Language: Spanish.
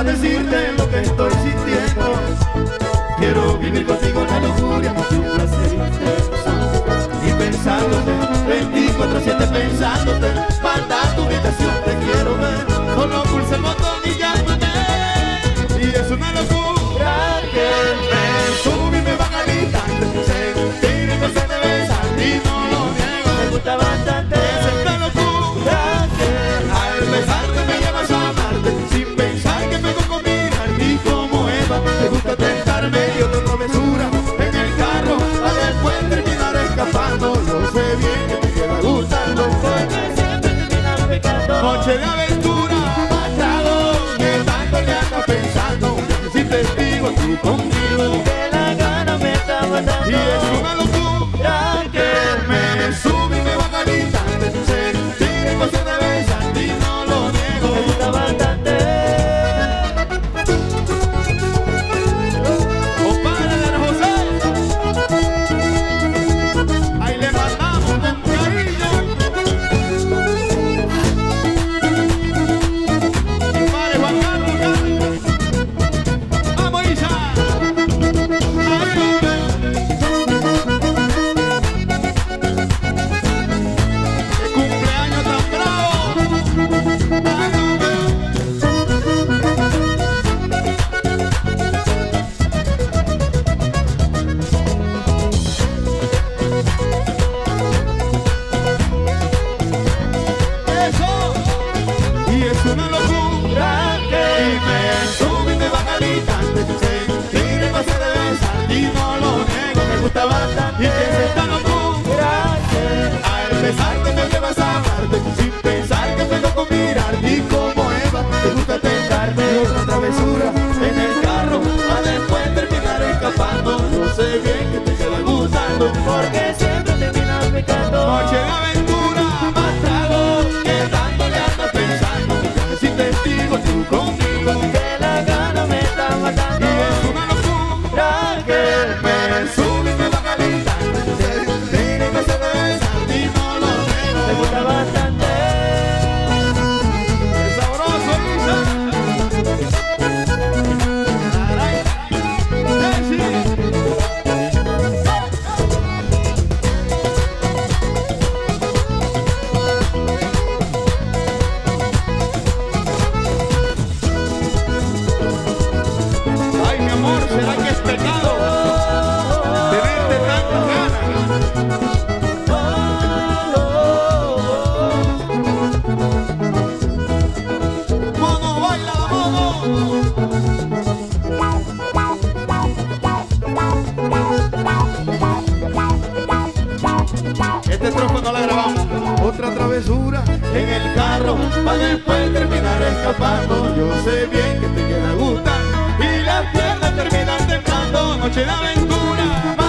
para decirte lo que estoy sintiendo. Quiero vivir contigo la locura, más un placer intenso. Y pensándote, 24-7 pensándote. noche de aventura ha pasado. Me están golpeando pensando si testigo tú conmigo. Y que se están Al besarte me llevas a amarte sin pensar que puedo con mirarte y como Eva te gusta tentarme otra travesura en el carro a después terminar escapando. No sé bien que te quedas gustando porque siempre terminas pecando. Noche de aventura. en el carro para después terminar escapando. Yo sé bien que te queda gusta y las piernas terminan temblando. Noche de aventura.